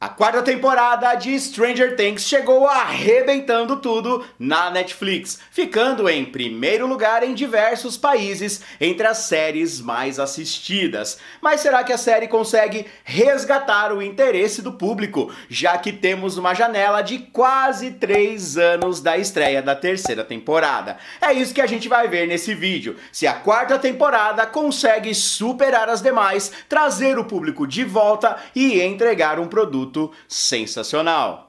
A quarta temporada de Stranger Things chegou arrebentando tudo na Netflix, ficando em primeiro lugar em diversos países entre as séries mais assistidas. Mas será que a série consegue resgatar o interesse do público, já que temos uma janela de quase três anos da estreia da terceira temporada? É isso que a gente vai ver nesse vídeo. Se a quarta temporada consegue superar as demais, trazer o público de volta e entregar um produto produto sensacional.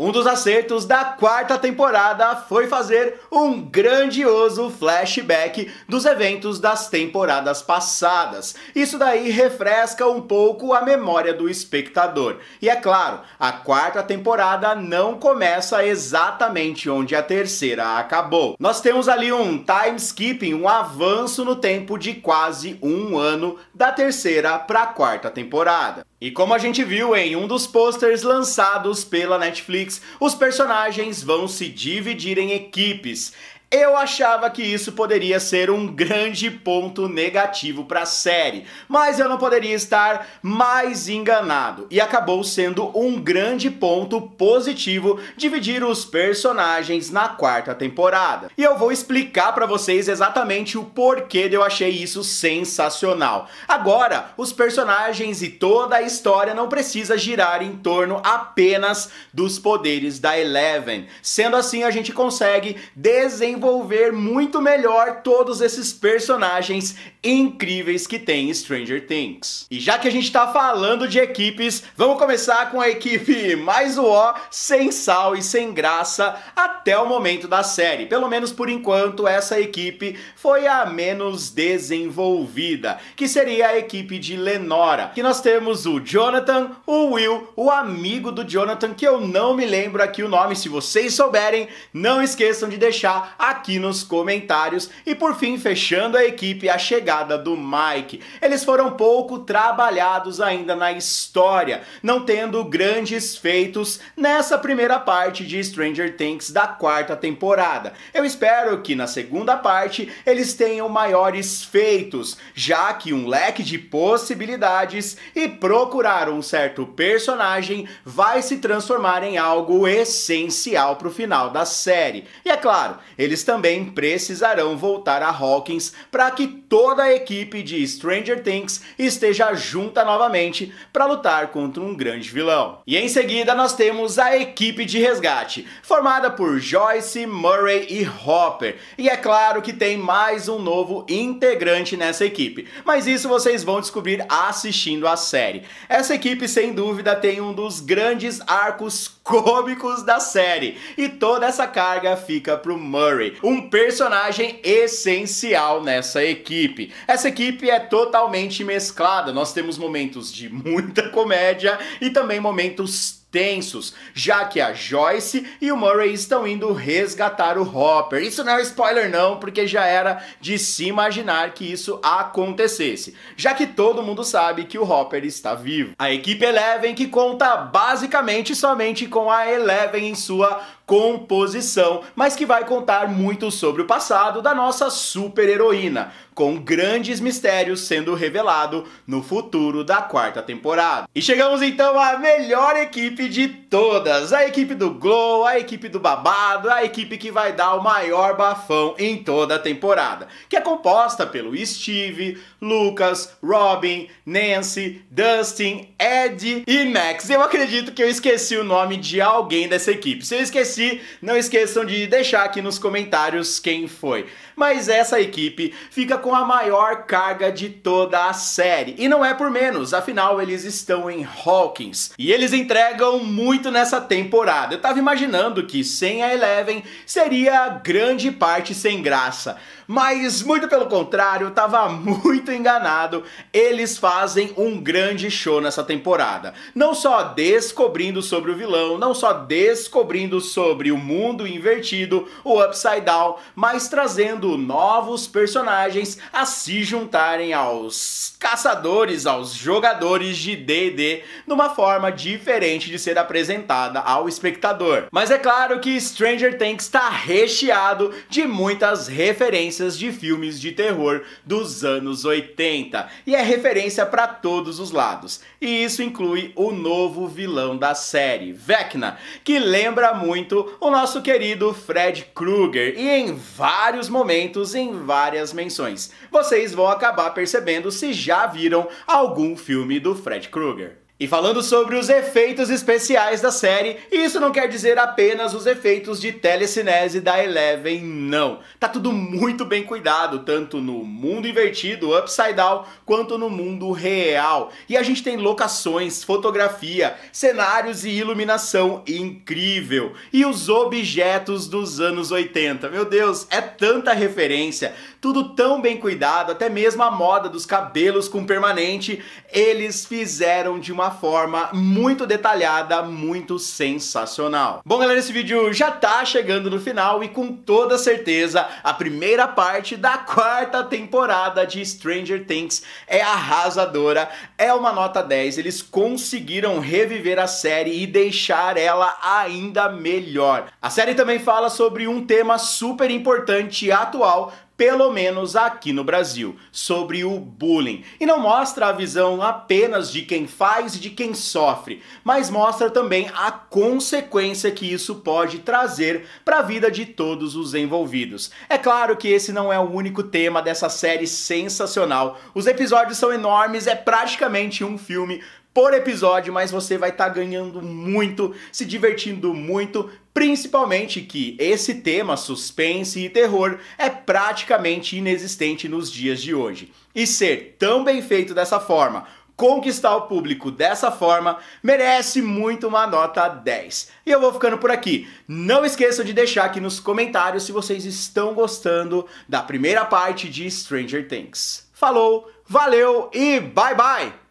Um dos acertos da quarta temporada foi fazer um grandioso flashback dos eventos das temporadas passadas. Isso daí refresca um pouco a memória do espectador. E é claro, a quarta temporada não começa exatamente onde a terceira acabou. Nós temos ali um time skipping, um avanço no tempo de quase um ano da terceira para a quarta temporada. E como a gente viu em um dos posters lançados pela Netflix, os personagens vão se dividir em equipes. Eu achava que isso poderia ser um grande ponto negativo para a série, mas eu não poderia estar mais enganado. E acabou sendo um grande ponto positivo dividir os personagens na quarta temporada. E eu vou explicar para vocês exatamente o porquê de eu achei isso sensacional. Agora, os personagens e toda a história não precisa girar em torno apenas dos poderes da Eleven. Sendo assim, a gente consegue desenvolver desenvolver muito melhor todos esses personagens incríveis que tem Stranger Things. E já que a gente tá falando de equipes, vamos começar com a equipe mais o sem sal e sem graça até o momento da série. Pelo menos por enquanto, essa equipe foi a menos desenvolvida, que seria a equipe de Lenora. Que nós temos o Jonathan, o Will, o amigo do Jonathan, que eu não me lembro aqui o nome, se vocês souberem, não esqueçam de deixar a aqui nos comentários. E por fim, fechando a equipe, a chegada do Mike. Eles foram pouco trabalhados ainda na história, não tendo grandes feitos nessa primeira parte de Stranger Things da quarta temporada. Eu espero que na segunda parte eles tenham maiores feitos, já que um leque de possibilidades e procurar um certo personagem vai se transformar em algo essencial para o final da série. E é claro, eles eles também precisarão voltar a Hawkins para que toda a equipe de Stranger Things esteja junta novamente para lutar contra um grande vilão. E em seguida nós temos a equipe de resgate, formada por Joyce, Murray e Hopper. E é claro que tem mais um novo integrante nessa equipe, mas isso vocês vão descobrir assistindo a série. Essa equipe sem dúvida tem um dos grandes arcos cômicos da série e toda essa carga fica pro Murray um personagem essencial nessa equipe. Essa equipe é totalmente mesclada, nós temos momentos de muita comédia e também momentos tensos, já que a Joyce e o Murray estão indo resgatar o Hopper. Isso não é spoiler não, porque já era de se imaginar que isso acontecesse, já que todo mundo sabe que o Hopper está vivo. A equipe Eleven que conta basicamente somente com a Eleven em sua composição, mas que vai contar muito sobre o passado da nossa super heroína, com grandes mistérios sendo revelado no futuro da quarta temporada. E chegamos então à melhor equipe de todas, a equipe do Glow, a equipe do Babado, a equipe que vai dar o maior bafão em toda a temporada, que é composta pelo Steve, Lucas, Robin, Nancy, Dustin, Ed e Max. Eu acredito que eu esqueci o nome de alguém dessa equipe. Se eu esqueci não esqueçam de deixar aqui nos comentários quem foi. Mas essa equipe fica com a maior carga de toda a série. E não é por menos, afinal eles estão em Hawkins. E eles entregam muito nessa temporada. Eu tava imaginando que sem a Eleven seria grande parte sem graça. Mas muito pelo contrário, eu tava muito enganado. Eles fazem um grande show nessa temporada. Não só descobrindo sobre o vilão, não só descobrindo sobre o mundo invertido, o Upside Down, mas trazendo novos personagens a se juntarem aos caçadores, aos jogadores de D&D, numa forma diferente de ser apresentada ao espectador. Mas é claro que Stranger Things está recheado de muitas referências de filmes de terror dos anos 80 e é referência para todos os lados. E isso inclui o novo vilão da série, Vecna, que lembra muito o nosso querido Fred Krueger e em vários momentos, em várias menções. Vocês vão acabar percebendo se já viram algum filme do Fred Krueger. E falando sobre os efeitos especiais da série, isso não quer dizer apenas os efeitos de telecinese da Eleven, não. Tá tudo muito bem cuidado, tanto no mundo invertido, Upside Down, quanto no mundo real. E a gente tem locações, fotografia, cenários e iluminação incrível. E os objetos dos anos 80, meu Deus, é tanta referência, tudo tão bem cuidado, até mesmo a moda dos cabelos com permanente, eles fizeram de uma forma muito detalhada, muito sensacional. Bom galera, esse vídeo já tá chegando no final e com toda certeza a primeira parte da quarta temporada de Stranger Things é arrasadora, é uma nota 10, eles conseguiram reviver a série e deixar ela ainda melhor. A série também fala sobre um tema super importante e atual pelo menos aqui no Brasil, sobre o bullying. E não mostra a visão apenas de quem faz e de quem sofre, mas mostra também a consequência que isso pode trazer para a vida de todos os envolvidos. É claro que esse não é o único tema dessa série sensacional. Os episódios são enormes, é praticamente um filme por episódio, mas você vai estar tá ganhando muito, se divertindo muito, principalmente que esse tema suspense e terror é praticamente inexistente nos dias de hoje. E ser tão bem feito dessa forma, conquistar o público dessa forma, merece muito uma nota 10. E eu vou ficando por aqui. Não esqueçam de deixar aqui nos comentários se vocês estão gostando da primeira parte de Stranger Things. Falou, valeu e bye bye!